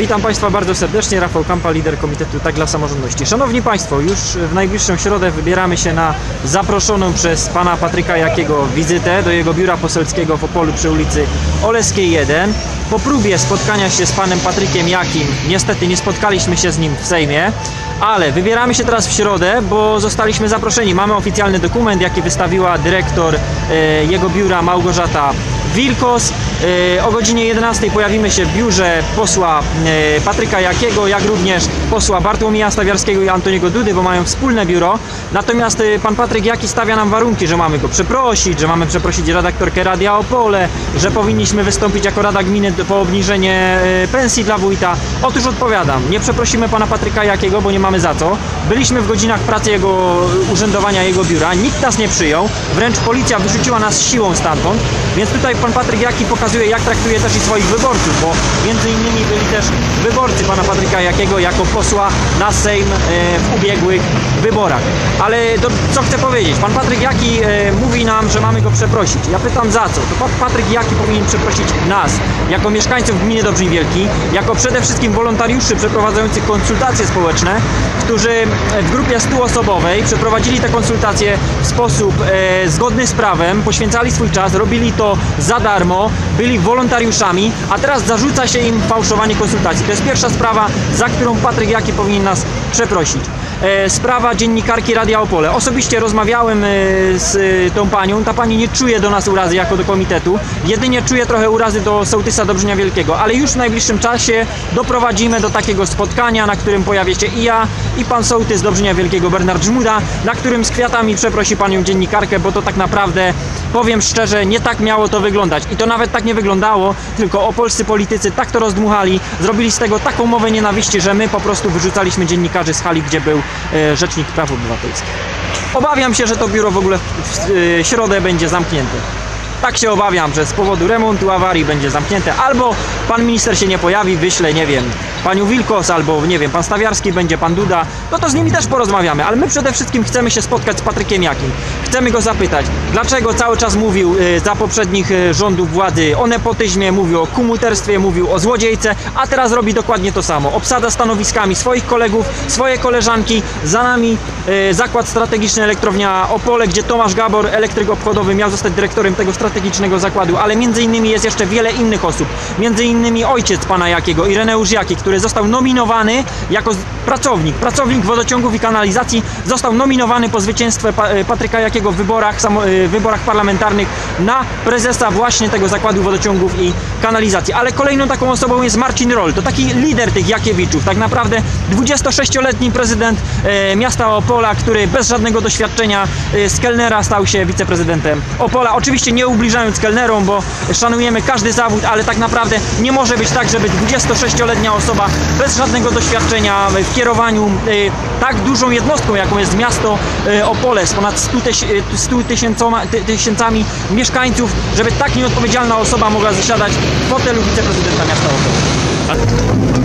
Witam Państwa bardzo serdecznie, Rafał Kampa, lider Komitetu Tak dla Samorządności. Szanowni Państwo, już w najbliższą środę wybieramy się na zaproszoną przez Pana Patryka Jakiego wizytę do jego biura poselskiego w Opolu przy ulicy Oleskiej 1. Po próbie spotkania się z Panem Patrykiem Jakim, niestety nie spotkaliśmy się z nim w Sejmie, ale wybieramy się teraz w środę, bo zostaliśmy zaproszeni. Mamy oficjalny dokument, jaki wystawiła dyrektor e, jego biura Małgorzata Wilkos. E, O godzinie 11 pojawimy się w biurze posła e, Patryka Jakiego, jak również posła Bartłomieja Stawiarskiego i Antoniego Dudy, bo mają wspólne biuro. Natomiast e, pan Patryk Jaki stawia nam warunki, że mamy go przeprosić, że mamy przeprosić redaktorkę Radia Opole, że powinniśmy wystąpić jako Rada Gminy po obniżenie pensji dla wójta. Otóż odpowiadam, nie przeprosimy pana Patryka Jakiego, bo nie mamy za co. Byliśmy w godzinach pracy jego urzędowania jego biura, nikt nas nie przyjął, wręcz policja wyrzuciła nas siłą stamtąd, więc tutaj pan Patryk Jaki pokazuje, jak traktuje też i swoich wyborców, bo między innymi też wyborcy pana Patryka Jakiego jako posła na Sejm e, w ubiegłych wyborach. Ale co chcę powiedzieć? Pan Patryk Jaki e, mówi nam, że mamy go przeprosić. Ja pytam za co? To pan Patryk Jaki powinien przeprosić nas, jako mieszkańców gminy Dobrzyn Wielki, jako przede wszystkim wolontariuszy przeprowadzających konsultacje społeczne, którzy w grupie 100-osobowej przeprowadzili te konsultacje w sposób e, zgodny z prawem, poświęcali swój czas, robili to za darmo, byli wolontariuszami, a teraz zarzuca się im fałszowanie konsultacji. To jest pierwsza sprawa, za którą Patryk Jaki powinien nas przeprosić. E, sprawa dziennikarki Radia Opole. Osobiście rozmawiałem e, z e, tą panią. Ta pani nie czuje do nas urazy jako do komitetu. Jedynie czuje trochę urazy do sołtysa Dobrzynia Wielkiego, ale już w najbliższym czasie doprowadzimy do takiego spotkania, na którym pojawię się i ja, i pan sołtys Dobrzynia Wielkiego Bernard Żmuda, na którym z kwiatami przeprosi panią dziennikarkę, bo to tak naprawdę, powiem szczerze, nie tak miało to wyglądać. I to nawet tak nie wyglądało, tylko opolscy politycy tak to rozdmuchali, zrobili z tego taką mowę nienawiści, że my po prostu wyrzucaliśmy dziennikarzy z hali, gdzie był Rzecznik Praw Obywatelskich. Obawiam się, że to biuro w ogóle w, w e, środę będzie zamknięte. Tak się obawiam, że z powodu remontu, awarii będzie zamknięte. Albo pan minister się nie pojawi, wyśle, nie wiem, panią Wilkos, albo nie wiem, pan Stawiarski, będzie pan Duda. No to z nimi też porozmawiamy, ale my przede wszystkim chcemy się spotkać z Patrykiem Jakim. Chcemy go zapytać, dlaczego cały czas mówił y, za poprzednich y, rządów władzy o nepotyzmie, mówił o kumuterstwie, mówił o złodziejce, a teraz robi dokładnie to samo. Obsada stanowiskami swoich kolegów, swoje koleżanki, za nami y, zakład strategiczny elektrownia Opole, gdzie Tomasz Gabor, elektryk obchodowy, miał zostać dyrektorem tego strategicznego zakładu, ale między innymi jest jeszcze wiele innych osób. Między innymi ojciec pana Jakiego, Ireneusz Jaki, który został nominowany jako pracownik, pracownik wodociągów i kanalizacji, został nominowany po zwycięstwie e, Patryka Jakiego w wyborach, e, wyborach parlamentarnych na prezesa właśnie tego zakładu wodociągów i kanalizacji. Ale kolejną taką osobą jest Marcin Roll, to taki lider tych Jakiewiczów, tak naprawdę 26-letni prezydent e, miasta Opola, który bez żadnego doświadczenia z kelnera stał się wiceprezydentem Opola. Oczywiście nie ubliżając kelnerom, bo szanujemy każdy zawód, ale tak naprawdę nie może być tak, żeby 26-letnia osoba bez żadnego doświadczenia w kierowaniu e, tak dużą jednostką, jaką jest miasto e, Opole z ponad 100, tyś, e, 100 tysięcoma, ty, tysiącami mieszkańców, żeby tak nieodpowiedzialna osoba mogła zasiadać w fotelu wiceprezydenta miasta Opole.